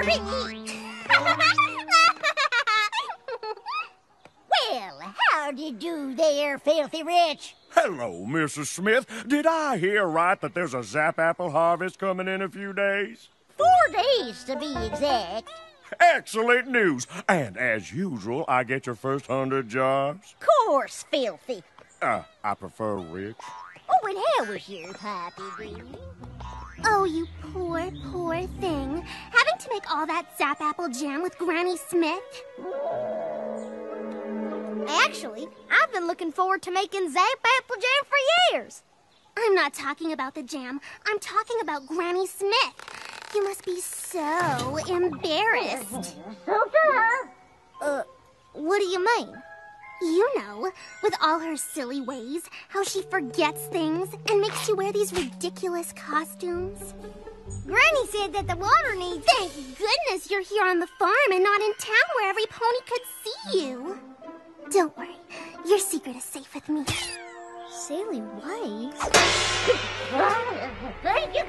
well, how did you do there, filthy rich? Hello, Mrs. Smith. Did I hear right that there's a Zap Apple harvest coming in a few days? Four days, to be exact. Excellent news. And as usual, I get your first hundred jobs. Course, filthy. Uh, I prefer rich. Oh, and how was your happy dear? Oh, you poor, poor thing to make all that Zap Apple jam with Granny Smith? Actually, I've been looking forward to making Zap Apple jam for years. I'm not talking about the jam. I'm talking about Granny Smith. You must be so embarrassed. Uh, what do you mean? You know, with all her silly ways, how she forgets things and makes you wear these ridiculous costumes. Granny said that the water needs. Thank goodness you're here on the farm and not in town where every pony could see you. Don't worry, your secret is safe with me. Sally White? Thank you,